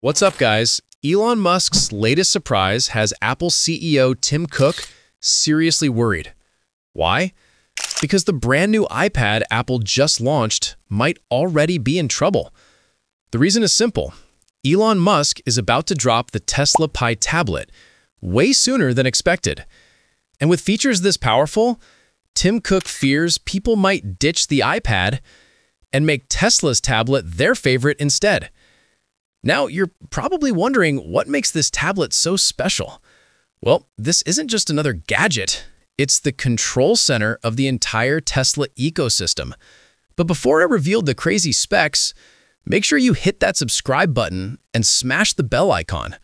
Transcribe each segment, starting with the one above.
What's up, guys? Elon Musk's latest surprise has Apple CEO Tim Cook seriously worried. Why? Because the brand new iPad Apple just launched might already be in trouble. The reason is simple. Elon Musk is about to drop the Tesla Pi tablet way sooner than expected. And with features this powerful, Tim Cook fears people might ditch the iPad and make Tesla's tablet their favorite instead. Now, you're probably wondering what makes this tablet so special. Well, this isn't just another gadget. It's the control center of the entire Tesla ecosystem. But before I reveal the crazy specs, make sure you hit that subscribe button and smash the bell icon.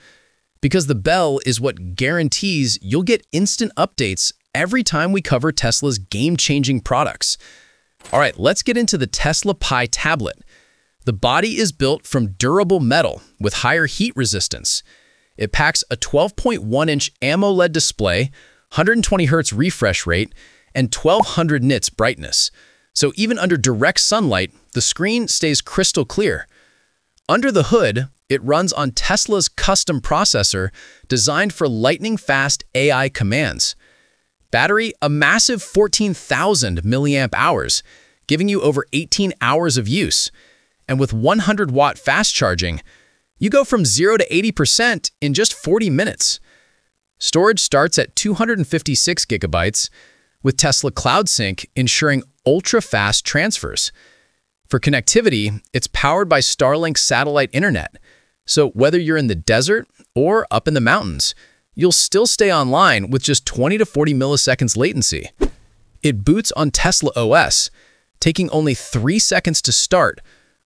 Because the bell is what guarantees you'll get instant updates every time we cover Tesla's game-changing products. All right, let's get into the Tesla Pi tablet. The body is built from durable metal with higher heat resistance. It packs a 12.1-inch AMOLED display, 120 Hz refresh rate, and 1200 nits brightness. So even under direct sunlight, the screen stays crystal clear. Under the hood, it runs on Tesla's custom processor designed for lightning-fast AI commands. Battery, a massive 14,000 milliamp hours, giving you over 18 hours of use and with 100 watt fast charging, you go from 0 to 80% in just 40 minutes. Storage starts at 256 gigabytes, with Tesla Cloud Sync ensuring ultra-fast transfers. For connectivity, it's powered by Starlink satellite internet, so whether you're in the desert or up in the mountains, you'll still stay online with just 20 to 40 milliseconds latency. It boots on Tesla OS, taking only 3 seconds to start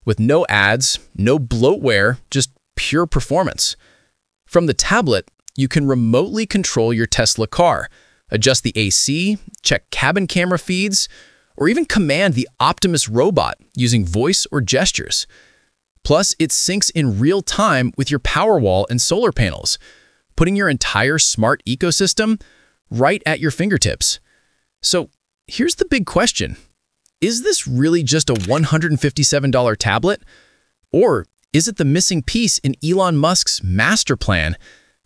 with no ads, no bloatware, just pure performance. From the tablet, you can remotely control your Tesla car, adjust the AC, check cabin camera feeds, or even command the Optimus robot using voice or gestures. Plus, it syncs in real time with your Powerwall and solar panels, putting your entire smart ecosystem right at your fingertips. So here's the big question. Is this really just a $157 tablet? Or is it the missing piece in Elon Musk's master plan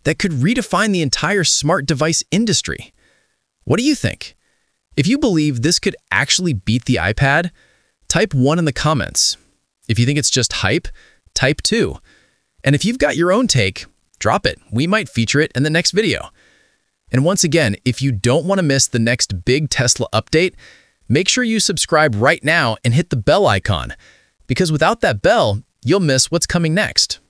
that could redefine the entire smart device industry? What do you think? If you believe this could actually beat the iPad, type 1 in the comments. If you think it's just hype, type 2. And if you've got your own take, drop it. We might feature it in the next video. And once again, if you don't want to miss the next big Tesla update, Make sure you subscribe right now and hit the bell icon, because without that bell, you'll miss what's coming next.